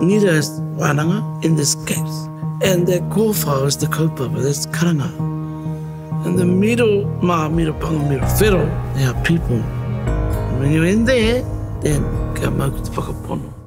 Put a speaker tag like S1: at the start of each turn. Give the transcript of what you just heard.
S1: Nira is Wananga in this case. And the kōwhau is the kaupapa, that's karanga. And the miro, mā miro pango miro whero, they are people. when you're in there, then kia mau ki te whakapono.